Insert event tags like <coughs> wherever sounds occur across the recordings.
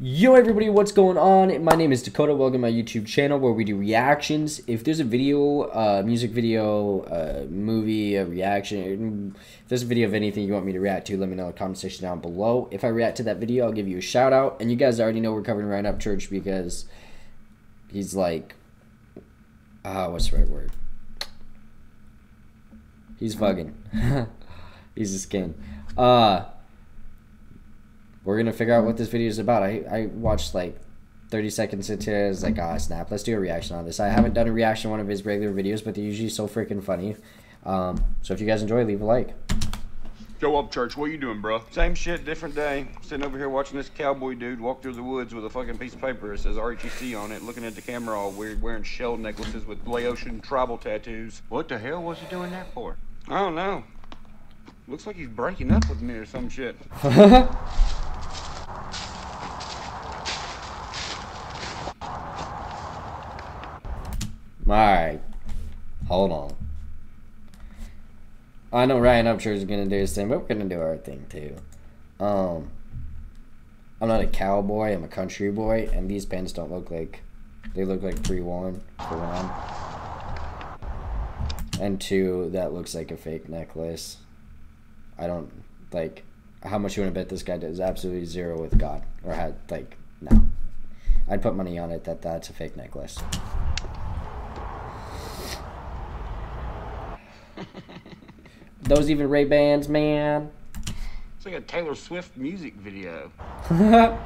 Yo everybody, what's going on? My name is Dakota. Welcome to my YouTube channel where we do reactions. If there's a video, uh, music video, uh, movie, a reaction, if there's a video of anything you want me to react to, let me know in the comment section down below. If I react to that video, I'll give you a shout out. And you guys already know we're covering Ryan Upchurch because he's like, ah, uh, what's the right word? He's fucking. <laughs> he's a skin. Uh, we're gonna figure out what this video is about. I, I watched like 30 seconds into it. I was like, ah, oh, snap, let's do a reaction on this. I haven't done a reaction on one of his regular videos, but they're usually so freaking funny. Um, so if you guys enjoy, leave a like. Joe Upchurch, what are you doing, bro? Same shit, different day. Sitting over here watching this cowboy dude walk through the woods with a fucking piece of paper that says RHEC on it, looking at the camera all weird, wearing shell necklaces with Laotian tribal tattoos. What the hell was he doing that for? I don't know. Looks like he's breaking up with me or some shit. <laughs> <laughs> Alright. Hold on. I know Ryan Upchurch is gonna do his thing, but we're gonna do our thing too. Um I'm not a cowboy, I'm a country boy, and these pants don't look like they look like pre-worn for one. And two, that looks like a fake necklace. I don't like how much you want to bet this guy does absolutely zero with God or had like no. I'd put money on it that that's a fake necklace. Those even Ray Bans, man. It's like a Taylor Swift music video. <laughs>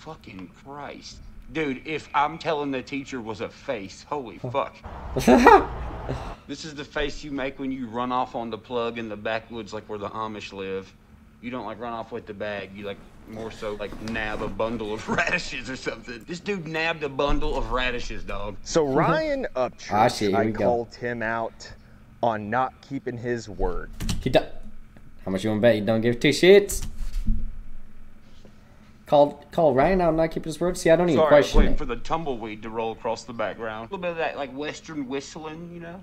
Fucking Christ. Dude, if I'm telling the teacher was a face, holy <laughs> fuck. this is the face you make when you run off on the plug in the backwoods like where the Amish live. You don't like run off with the bag. You like more so like nab a bundle of <laughs> radishes or something. This dude nabbed a bundle of radishes, dog. So Ryan Upchurch, ah, shit, I called go. him out on not keeping his word. He do- How much you want to bet he don't give two shits? Call call Ryan out not keeping his word. See, I don't even Sorry, question I'm waiting it. for the tumbleweed to roll across the background. A little bit of that like western whistling, you know.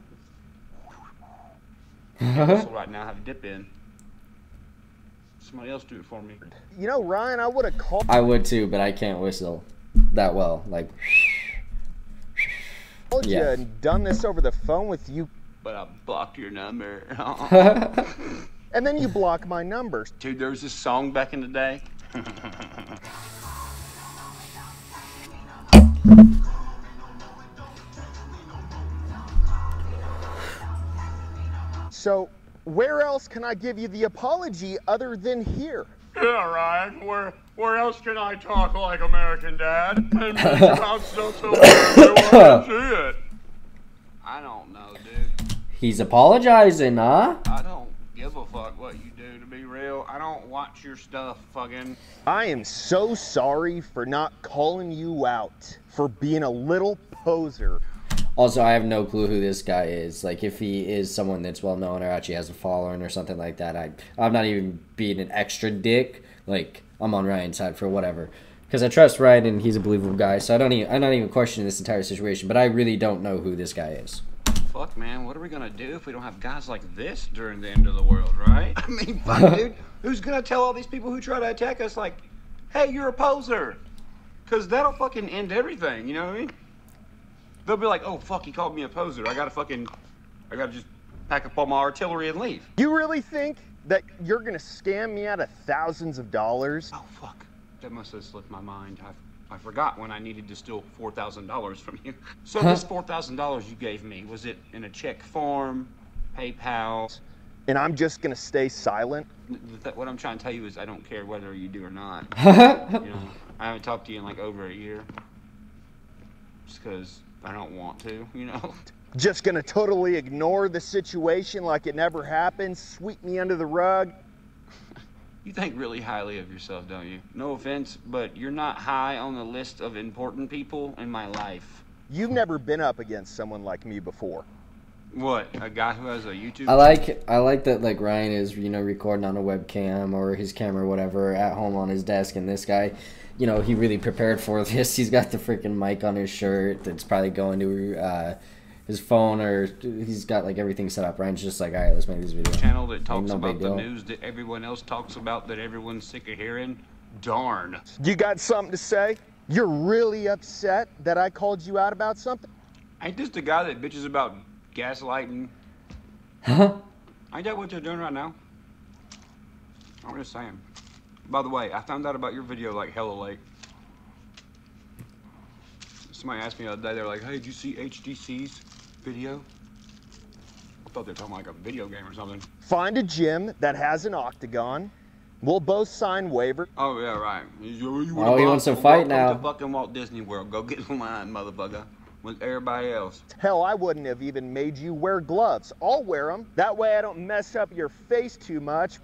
Uh-huh. whistle right now. Have a dip in. Somebody else do it for me. You know, Ryan, I would have called. I would too, but I can't whistle that well. Like. yeah. you and done this over the phone with you but I blocked your number. <laughs> and then you block my numbers. Dude, there was this song back in the day. so, where else can I give you the apology other than here? Yeah, Ryan. Where where else can I talk like American Dad and make about stuff so want to see it? I don't know, dude. He's apologizing, huh? I don't give a fuck what you do, to be real. I don't watch your stuff, fucking. I am so sorry for not calling you out for being a little poser. Also, I have no clue who this guy is. Like, if he is someone that's well known or actually has a following or something like that, I, I'm not even being an extra dick. Like, I'm on Ryan's side for whatever because I trust Ryan and he's a believable guy. So I don't even I'm not even questioning this entire situation. But I really don't know who this guy is fuck, man, what are we gonna do if we don't have guys like this during the end of the world, right? <laughs> I mean, fuck, dude, who's gonna tell all these people who try to attack us, like, hey, you're a poser? Because that'll fucking end everything, you know what I mean? They'll be like, oh, fuck, he called me a poser. I gotta fucking, I gotta just pack up all my artillery and leave. You really think that you're gonna scam me out of thousands of dollars? Oh, fuck. That must have slipped my mind. I've I forgot when I needed to steal $4,000 from you. <laughs> So this $4,000 you gave me, was it in a check form, PayPal? And I'm just going to stay silent? What I'm trying to tell you is I don't care whether you do or not. <laughs> you know, I haven't talked to you in like over a year. Just because I don't want to, you know? Just going to totally ignore the situation like it never happened, sweep me under the rug? You think really highly of yourself, don't you? No offense, but you're not high on the list of important people in my life. You've never been up against someone like me before. What? A guy who has a YouTube? I like I like that like Ryan is you know recording on a webcam or his camera or whatever at home on his desk, and this guy, you know, he really prepared for <laughs> this. He's got the freaking mic on his shirt that's probably going to. Uh, his phone or he's got like everything set up. Ryan's just like, all right, let's make this video. Channel that talks no about the news that everyone else talks about that everyone's sick of hearing. darn. You got something to say? You're really upset that I called you out about something? Ain't this the guy that bitches about gaslighting? Huh? Ain't that what they're doing right now? I'm just saying. By the way, I found out about your video like hella late. Somebody asked me the other day, they were like, hey, did you see HDC's video? I thought they were talking like a video game or something. Find a gym that has an octagon. We'll both sign waiver. Oh, yeah, right. You, you Oh, he wants to fight now. to fucking Walt Disney World. Go get in line, motherfucker. With everybody else. Hell, I wouldn't have even made you wear gloves. I'll wear them. That way I don't mess up your face too much.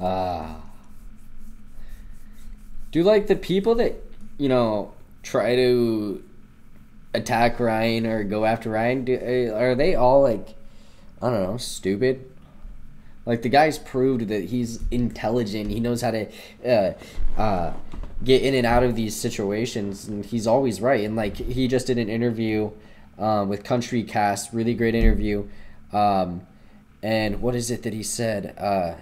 Ah. Do you like the people that you know try to attack Ryan or go after Ryan? Do, eh, are they all like I don't know, stupid? Like the guy's proved that he's intelligent. He knows how to uh, uh, get in and out of these situations, and he's always right. And like he just did an interview um, with Country Cast, really great interview. Um, and what is it that he said? Uh,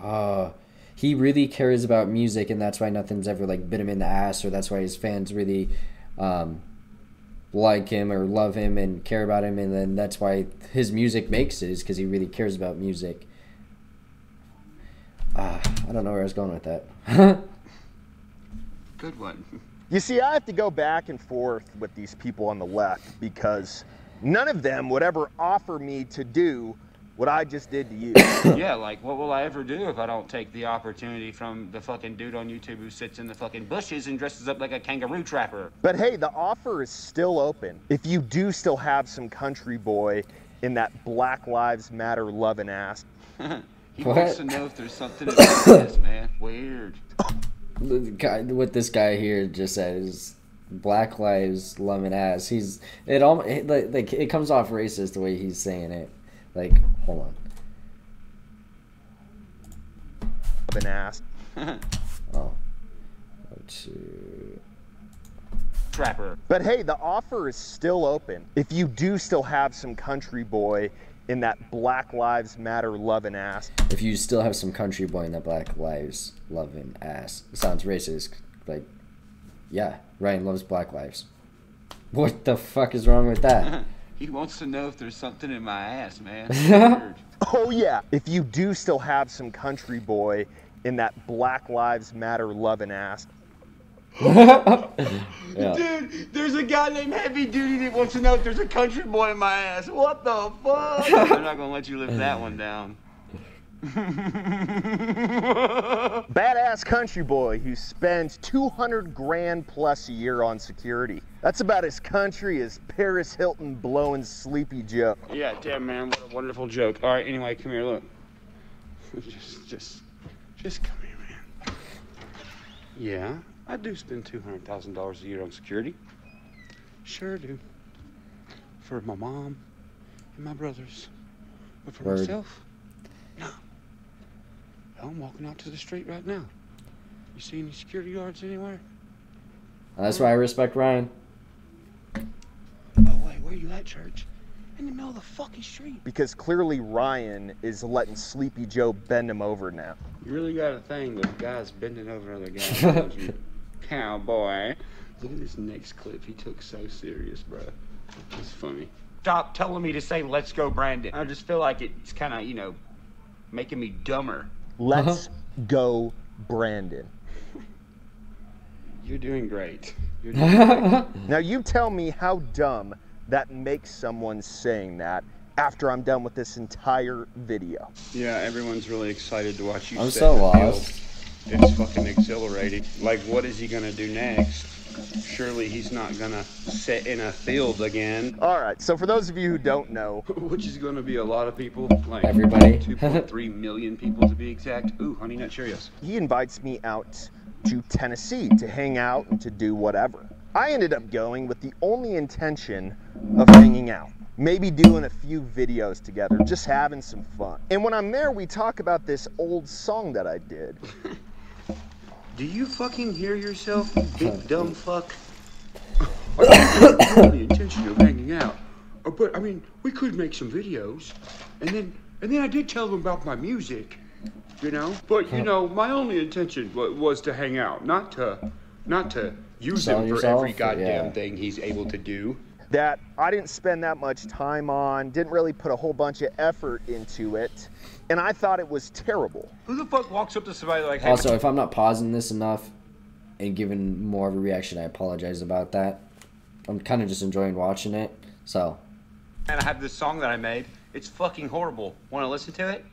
uh, he really cares about music, and that's why nothing's ever like bit him in the ass, or that's why his fans really um, like him or love him and care about him, and then that's why his music makes it is because he really cares about music. Ah, I don't know where I was going with that. <laughs> Good one. You see, I have to go back and forth with these people on the left because none of them would ever offer me to do what I just did to you. <coughs> yeah, like, what will I ever do if I don't take the opportunity from the fucking dude on YouTube who sits in the fucking bushes and dresses up like a kangaroo trapper? but hey, the offer is still open. If you do still have some country boy in that Black Lives Matter loving ass, <laughs> he What? wants to know if there's something about <coughs> this, man. Weird. the guy, what this guy here just said is Black Lives Loving Ass. He's it all it, like like, it comes off racist the way he's saying it. Like, hold on. loving ass. <laughs> Oh. Go to Trapper. But hey, the offer is still open. If you do still have some country boy in that Black Lives Matter loving ass, if you still have some country boy in that Black Lives Loving Ass. It sounds racist. Like, yeah, Ryan loves Black Lives. What the fuck is wrong with that? <laughs> He wants to know if there's something in my ass, man. <laughs> Oh, yeah. If you do still have some country boy in that Black Lives Matter loving ass, <laughs> yeah. Dude, there's a guy named Heavy Duty that wants to know if there's a country boy in my ass. What the fuck? <laughs> They're not gonna let you live that one down. <laughs> badass country boy who spends 200 grand plus a year on security. That's about as country as Paris Hilton blowing Sleepy Joe. yeah, damn man, what a wonderful joke. All right, anyway, come here, look. <laughs> Just, just, just come here, man. Yeah, I do spend two hundred thousand dollars a year on security. Sure do. For my mom and my brothers, but for myself, no. I'm walking out to the street right now. You see any security guards anywhere? That's why I respect Ryan. Oh wait, where are you at, church? In the middle of the fucking street. Because clearly Ryan is letting Sleepy Joe bend him over now. You really got a thing with guys bending over other guys. <laughs> Cowboy. Look at this next clip. He took so serious, bro. It's funny. Stop telling me to say "Let's go, Brandon." I just feel like it's kind of, you know, making me dumber. Uh-huh. Let's go, Brandon. You're doing great. You're doing <laughs> great. Now you tell me how dumb that makes someone saying that after I'm done with this entire video. yeah, everyone's really excited to watch you. I'm so lost. field. It's fucking exhilarating. Like, what is he gonna do next? Surely he's not gonna sit in a field again. All right, so for those of you who don't know, <laughs> Which is going to be a lot of people, like Everybody. <laughs> 2.3 million people to be exact. Ooh, Honey Nut Cheerios. he invites me out to Tennessee to hang out and to do whatever. I ended up going with the only intention of hanging out. Maybe doing a few videos together, just having some fun. And when I'm there, we talk about this old song that I did. <laughs> Do you fucking hear yourself, you big dumb fuck? I the intention of hanging out, Uh, but I mean, we could make some videos, and then and then I did tell them about my music, You know? But, you know, my only intention wa- was to hang out, not to, not to use Sell him for every goddamn Yeah. thing he's able to do. That I didn't spend that much time on, didn't really put a whole bunch of effort into it, and I thought it was terrible. Who the fuck walks up to somebody like, hey, Also, if I'm not pausing this enough and giving more of a reaction, I apologize about that. I'm kind of just enjoying watching it. So, And I have this song that I made. It's fucking horrible. Want to listen to it?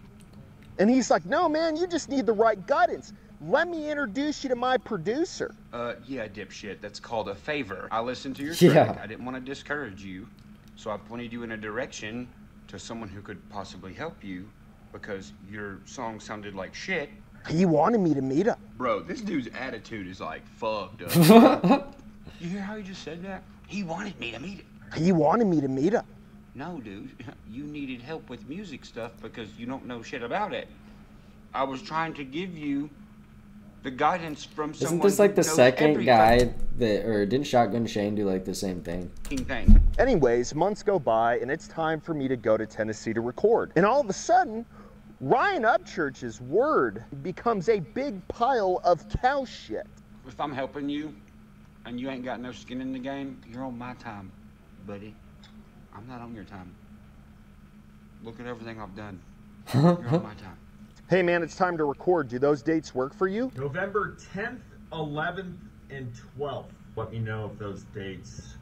And he's like, no, man, you just need the right guidance. Let me introduce you to my producer. Uh, yeah, dipshit. That's called a favor. I listened to your Yeah. track. I didn't want to discourage you, so I pointed you in a direction to someone who could possibly help you because your song sounded like shit. He wanted me to meet up. Bro, this dude's attitude is like fucked up. <laughs> you hear how he just said that? He wanted me to meet him. He wanted me to meet up. No, dude, <laughs> you needed help with music stuff because you don't know shit about it. I was trying to give you the guidance from someone. isn't this like the second every guy that, or didn't Shotgun Shane do like the same thing? thing. Anyways, months go by, and it's time for me to go to Tennessee to record. And all of a sudden, Ryan Upchurch's word becomes a big pile of cow shit. If I'm helping you, and you ain't got no skin in the game, you're on my time, buddy. I'm not on your time. Look at everything I've done. <laughs> You're on my time. Hey man, it's time to record. Do those dates work for you? November 10th, 11th, and 12th. Let me know if those dates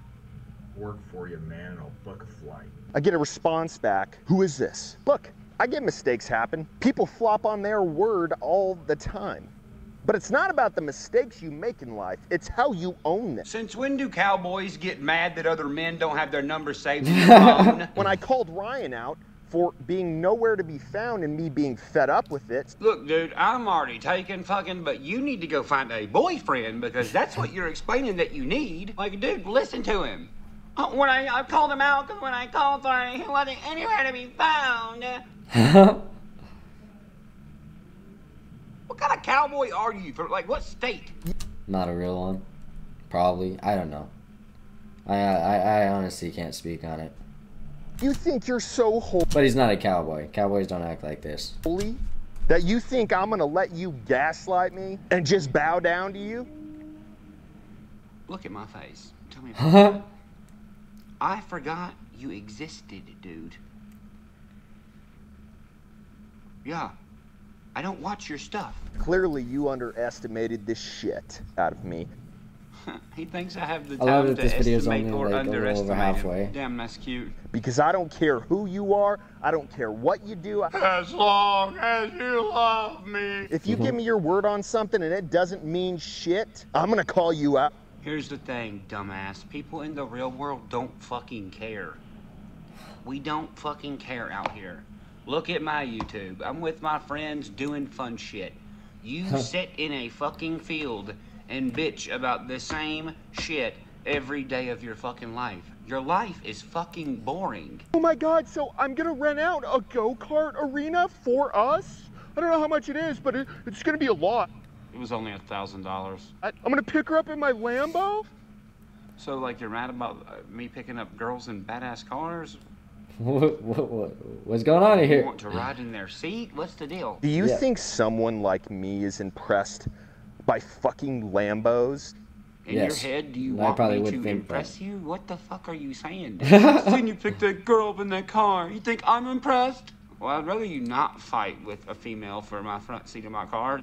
work for you, man, and I'll book a flight. I get a response back. Who is this? Look, I get mistakes happen. People flop on their word all the time. But it's not about the mistakes you make in life, it's how you own them. Since when do cowboys get mad that other men don't have their number saved <laughs> in their phone? When I called Ryan out for being nowhere to be found and me being fed up with it, Look, dude, I'm already taken fucking, but you need to go find a boyfriend because that's what you're explaining that you need. Like, dude, listen to him. Uh, when I, I called him out because when I called for him, he wasn't anywhere to be found. <laughs> What kind of cowboy are you? For like, what state? Not a real one. Probably. I don't know. I, I, I honestly can't speak on it. You think you're so holy. But he's not a cowboy. Cowboys don't act like this. holy that you think I'm gonna let you gaslight me and just bow down to you? Look at my face. Tell me. I forgot you existed, dude. Yeah. I don't watch your stuff. Clearly, you underestimated the shit out of me. He thinks I have the I love time that to this video's estimate only, or like, a little over halfway. him. Damn, that's cute. Because I don't care who you are, I don't care what you do. As long as you love me. If you give mm-hmm. me your word on something and it doesn't mean shit, I'm gonna call you out. Here's the thing, dumbass. People in the real world don't fucking care. We don't fucking care out here. Look at my YouTube. I'm with my friends doing fun shit. You sit in a fucking field and bitch about the same shit every day of your fucking life. Your life is fucking boring. Oh my god, so I'm gonna rent out a go kart arena for us? I don't know how much it is, but it, it's gonna be a lot. It was only a thousand dollars. I, I'm gonna pick her up in my Lambo? So, like, you're mad about uh, me picking up girls in badass cars? <laughs> what, what, what, what's going on You here? want to ride in their seat? What's the deal? Do you Yeah. think someone like me is impressed by fucking Lambos? In Yes. your head, do you I want probably me would to think impress you? What the fuck are you saying? <laughs> I've you pick that girl up in that car. You think I'm impressed? Well, I'd rather you not fight with a female for my front seat of my car.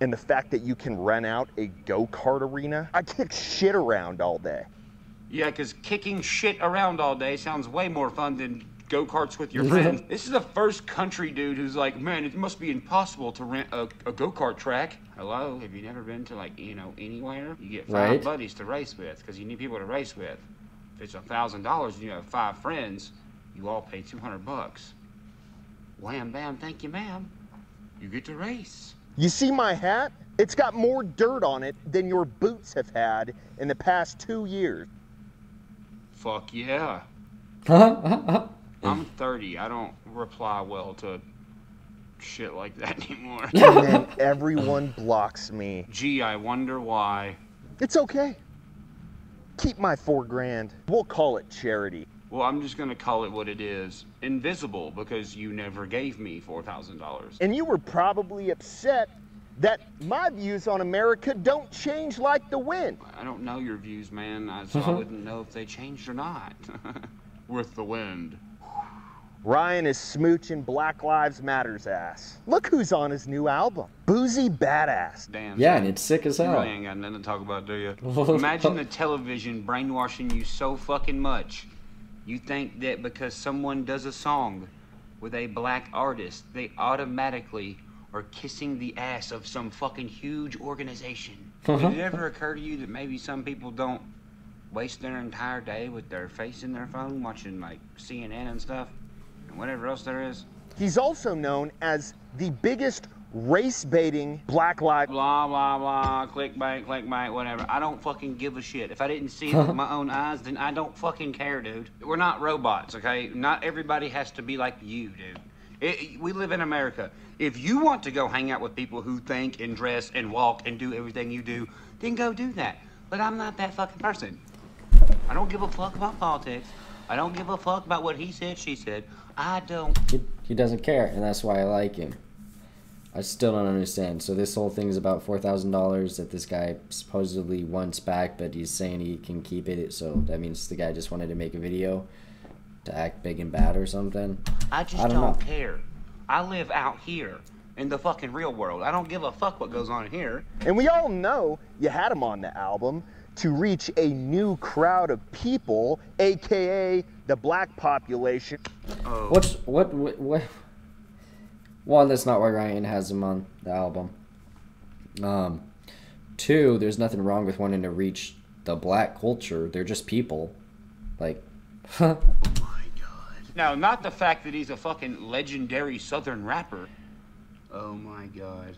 And the fact that you can rent out a go kart arena? I kick shit around all day. Yeah, 'cause kicking shit around all day sounds way more fun than go karts with your <laughs> friends. this is the first country dude who's like, man, it must be impossible to rent a, a go kart track. Hello, have you never been to like you know anywhere? You get five Right. buddies to race with because you need people to race with. If it's a thousand dollars and you have five friends, you all pay two hundred bucks. Wham bam, thank you, ma'am. You get to race. You see my hat? It's got more dirt on it than your boots have had in the past two years. Fuck yeah. <laughs> <laughs> I'm 30. I don't reply well to shit like that <laughs> anymore. And then <laughs> everyone blocks me. Gee, I wonder why. It's okay. Keep my four grand. We'll call it charity. Well, I'm just gonna call it what it is invisible because you never gave me $4,000. And you were probably upset that my views on America don't change like the wind. I don't know your views, man, I- so <laughs> I wouldn't know if they changed or not. With the wind. Ryan is smooching Black Lives Matter's ass. Look who's on his new album Boosie Badazz. Damn. Yeah, and it's sick as You hell. really ain't got nothing to talk about, do you? <laughs> Imagine the television brainwashing you so fucking much. You think that because someone does a song with a black artist, they automatically are kissing the ass of some fucking huge organization. <laughs> Did it ever occur to you that maybe some people don't waste their entire day with their face in their phone watching like CNN and stuff and whatever else there is? He's also known as the biggest race baiting Black Lives blah blah blah, clickbait, clickbait, whatever. I don't fucking give a shit. If I didn't see it with <laughs> my own eyes, then I don't fucking care, dude. We're not robots, okay? Not everybody has to be like you, dude. It, we live in America. If you want to go hang out with people who think and dress and walk and do everything you do, then go do that. But I'm not that fucking person. I don't give a fuck about politics. I don't give a fuck about what he said, she said. I don't. He, he doesn't care, and that's why I like him. I still don't understand. So this whole thing is about four thousand dollars that this guy supposedly wants back, but he's saying he can keep it. So that means the guy just wanted to make a video to act big and bad or something. I just I don't, don't care. I live out here in the fucking real world. I don't give a fuck what goes on here. And we all know you had him on the album to reach a new crowd of people, aka the black population. Oh. What's what what? what one, that's not why Ryan has him on the album. Um, two, there's nothing wrong with wanting to reach the black culture. They're just people. Like, <laughs> Now, not the fact that he's a fucking legendary southern rapper. Oh my god.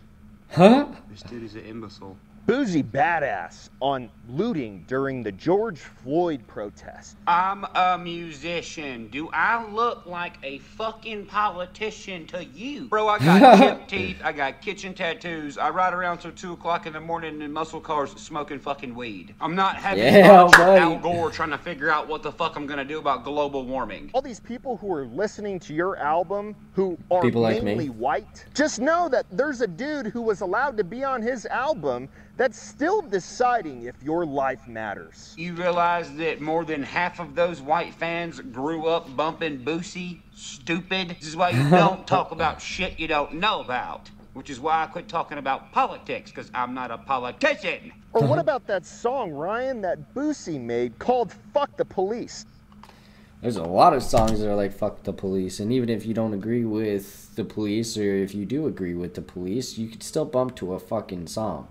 huh? This dude is an imbecile. Boosie Badazz on looting during the George Floyd protest. I'm a musician. Do I look like a fucking politician to you? Bro, I got <laughs> chipped teeth. I got kitchen tattoos. I ride around till 2 o'clock in the morning in muscle cars smoking fucking weed. I'm not having Yeah, lunch. Al Gore trying to figure out what the fuck I'm gonna do about global warming. All these people who are listening to your album who are People like me. mainly white, just know that there's a dude who was allowed to be on his album that's still deciding if your life matters. You realize that more than half of those white fans grew up bumping Boosie? Stupid. This is why you <laughs> don't talk about shit you don't know about. Which is why I quit talking about politics, because I'm not a politician. Or what about that song, Ryan, that Boosie made called Fuck the Police? There's a lot of songs that are like "fuck the police," and even if you don't agree with the police, or if you do agree with the police, you could still bump to a fucking song.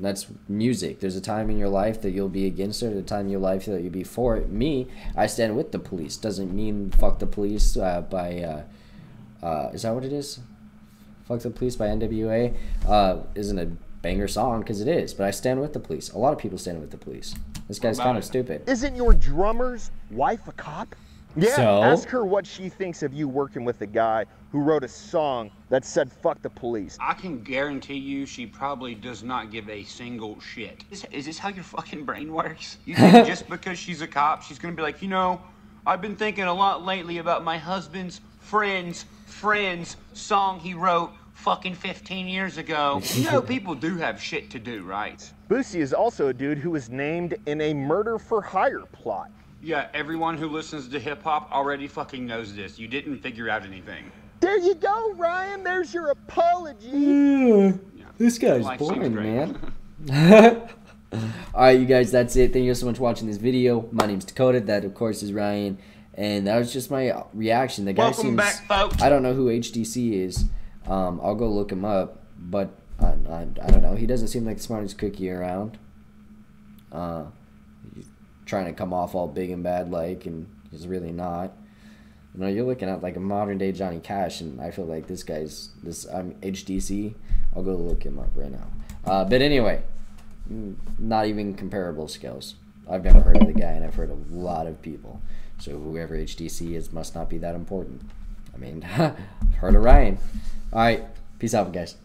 That's music. There's a time in your life that you'll be against it, a time in your life that you'll be for it. Me, I stand with the police. Doesn't mean "fuck the police" uh, by. Uh, uh, is that what it is? "Fuck the Police" by N.W.A. Uh, isn't a banger song because it is, but I stand with the police. A lot of people stand with the police. This guy's about kind of stupid. Isn't your drummer's wife a cop? Yeah, So? ask her what she thinks of you working with a guy who wrote a song that said fuck the police. I can guarantee you she probably does not give a single shit. Is, is this how your fucking brain works? You think <laughs> just because she's a cop, she's gonna be like, you know, I've been thinking a lot lately about my husband's friend's friend's song he wrote fucking 15 years ago. You know, <laughs> people do have shit to do, right? Boosie is also a dude who was named in a murder for hire plot. Yeah, everyone who listens to hip hop already fucking knows this. You didn't figure out anything. There you go, Ryan. There's your apology. This guy's Life boring, man. <laughs> <laughs> Alright, you guys, that's it. Thank you so much for watching this video. My name's Dakota. That, of course, is Ryan. And that was just my reaction. The guy Welcome seems. back, folks. I don't know who HDC is. Um, I'll go look him up. But I, I, I don't know. He doesn't seem like the smartest cookie around. Uh, he's trying to come off all big and bad like, and he's really not. You know, you're looking at like a modern day Johnny Cash, and I feel like this guy's this I'm um, HDC. I'll go look him up right now. Uh, but anyway, not even comparable skills. I've never heard of the guy, and I've heard a lot of people. So whoever HDC is must not be that important. I mean, <laughs> heard of Ryan. All right, peace out, guys.